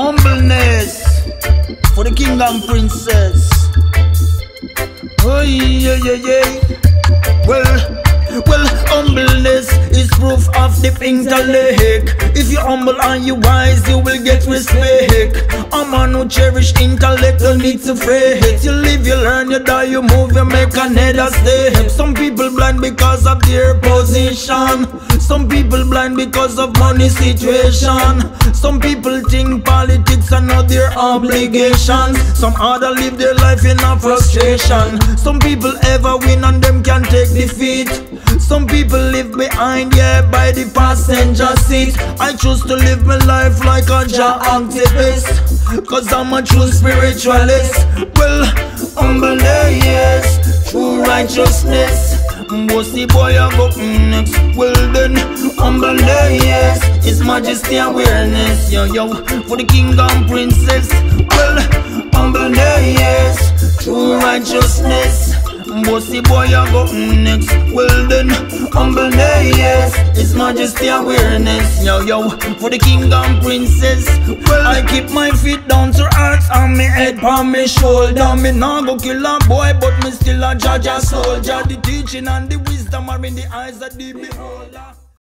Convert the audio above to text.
Humbleness for the king and princess. Oh yeah yeah yeah. Well. Well, humbleness is proof of the intellect. If you're humble and you wise, you will get respect. A man who cherish intellect don't need to fret. You live, you learn, you die, you move, you make another step. Some people blind because of their position. Some people blind because of money situation. Some people think politics are not their obligations. Some other live their life in a frustration. Some people ever win and them can take defeat. Some people live behind, yeah, by the passenger seat. I choose to live my life like a Jah activist. Cause I'm a true spiritualist. Well, humble yes, true righteousness. Bossy boy, I go mm, next. Well then, humble yes, His Majesty awareness, yo yo, for the king and princess. Well, humble yes, true righteousness. Bossy boy, I go mm, next. Well then, humbleness, yes, His Majesty awareness. Yo yo, for the king and princess. Well, I keep my feet down to earth and me head on me shoulder. Me nah go kill a boy, but me still a judge a soldier. The teaching and the wisdom are in the eyes of the beholder.